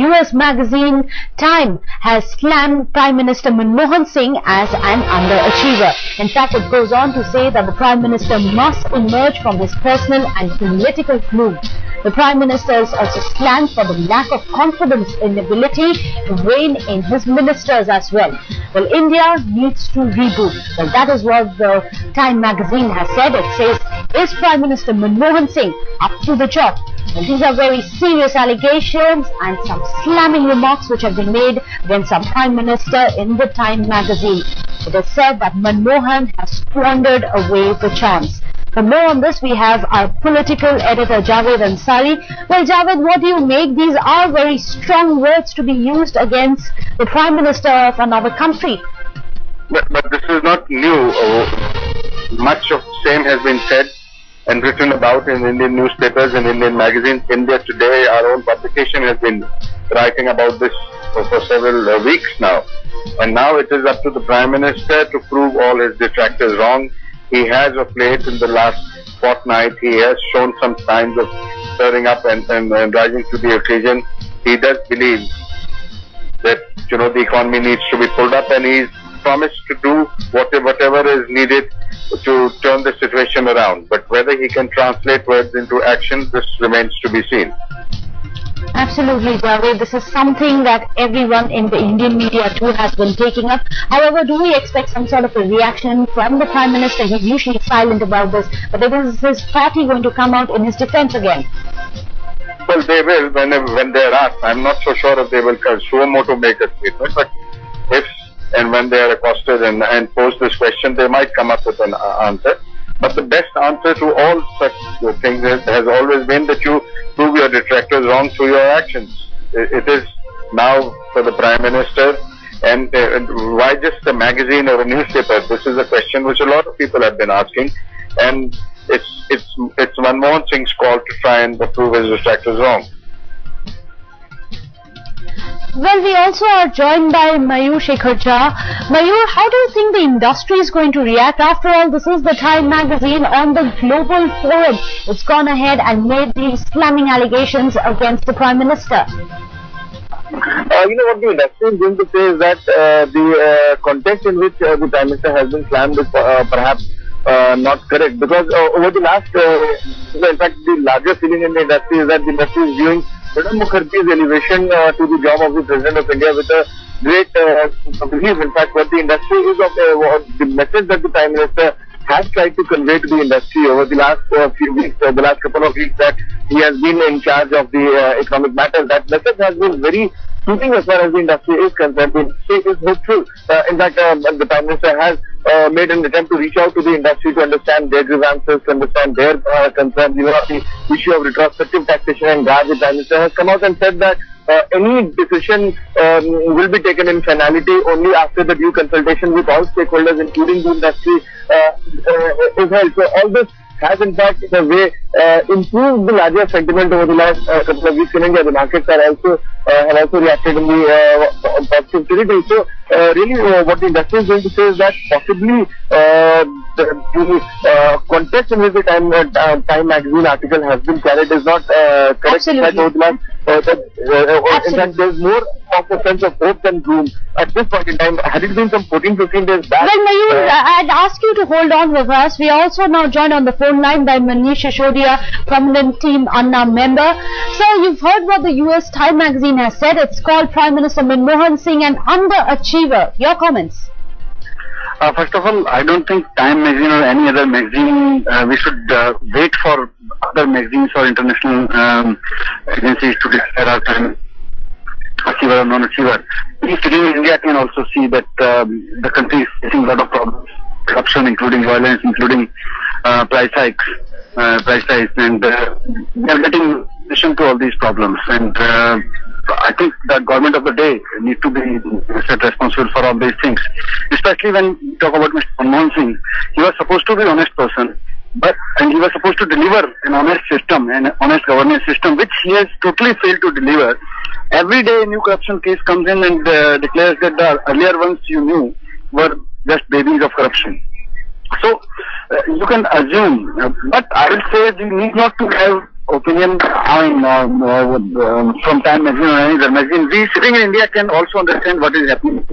US magazine Time has slammed Prime Minister Manmohan Singh as an underachiever. In fact, it goes on to say that the Prime Minister must emerge from his personal and political gloom. The Prime Minister is also slammed for the lack of confidence in ability to rein in his ministers as well. Well, India needs to reboot. Well, that is what the Time magazine has said. It says, is Prime Minister Manmohan Singh up to the job? These are very serious allegations and some slamming remarks which have been made against some Prime Minister in the Time magazine. It is said that Manmohan has squandered away the chance. For more on this, we have our political editor Javed Ansari. Well, Javed, what do you make? These are very strong words to be used against the Prime Minister of another country. But, but this is not new. Uh, much of the same has been said and written about in Indian newspapers and Indian magazines. India Today, our own publication, has been writing about this for, for several uh, weeks now. And now it is up to the Prime Minister to prove all his detractors wrong. He has of late in the last fortnight, he has shown some signs of stirring up and, and, and rising to the occasion. He does believe that, you know, the economy needs to be pulled up and he's promised to do whatever, whatever is needed to turn the situation around. But whether he can translate words into action, this remains to be seen. Absolutely, Javed. This is something that everyone in the Indian media too has been taking up. However, do we expect some sort of a reaction from the Prime Minister? He's usually silent about this, but is his party going to come out in his defense again? Well, they will when when they are asked. I'm not so sure if they will show more to make a statement, but if and when they are accosted and, and pose this question, they might come up with an uh, answer. But the best answer to all such things has always been that you prove your detractors wrong through your actions. It is now for the Prime Minister and, uh, why just a magazine or a newspaper? This is a question which a lot of people have been asking and it's it's it's Manmohan Singh's call to try and prove his detractors wrong. Well, we also are joined by Mayur Shekhar Jha. Mayur, how do you think the industry is going to react? After all, this is the Time magazine on the global forum. It's gone ahead and made these slamming allegations against the Prime Minister. Uh, you know what the industry is going to say is that uh, the uh, context in which uh, the Prime Minister has been slammed is uh, perhaps uh, not correct because over the last, in fact, the larger feeling in the industry is that the industry is viewing Pranab Mukherjee's elevation uh, to the job of the President of India with a great uh. In fact, what the industry is of uh, the message that the Prime Minister has tried to convey to the industry over the last uh, few weeks, uh, the last couple of weeks that he has been in charge of the uh, economic matters. That message has been very suiting as far as the industry is concerned. The industry is hopeful. Uh, in fact, uh, the Prime Minister has uh, made an attempt to reach out to the industry to understand their grievances, to understand their uh, concerns. You know, the issue of retrospective taxation and the Prime Minister has come out and said that uh, any decision um, will be taken in finality only after the due consultation with all stakeholders, including the industry, uh, uh, is held. So all this has in fact in a way uh, improved the larger sentiment over the last uh, couple of weeks in India. The markets are also uh, have also reacted in the uh, positive territory. So uh, really uh, what the industry is going to say is that possibly uh, the, the context in which the Time, Time magazine article has been carried is not correct. Absolutely. Uh, in fact, there's more of sense of hope and gloom at this point in time. Had it been some 14, 15 days back. Well, Mayur, uh, I'd ask you to hold on with us. We are also now joined on the phone line by Manish Sisodiya, prominent Team Anna member. So, you've heard what the US Time magazine has said. It's called Prime Minister Manmohan Singh an underachiever. Your comments? Uh, first of all, I don't think Time magazine or any other magazine, uh, we should uh, wait for other magazines or international um, agencies to declare our time achiever or non-achiever. We today in India can also see that um, the country is facing a lot of problems, corruption, including violence, including uh, price hikes, uh, price hikes, and uh, we are getting solution to all these problems. And uh, I think the government of the day need to be set responsible for all these things. Especially when we talk about Mr. Manmohan Singh, he was supposed to be an honest person, but and he was supposed to deliver an honest system, an honest governance system, which he has totally failed to deliver. Every day a new corruption case comes in and uh, declares that the earlier ones you knew were just babies of corruption. So uh, you can assume, uh, but I will say we need not to have opinion I uh, uh, um, from Time Magazine or any other magazine, we sitting in India can also understand what is happening.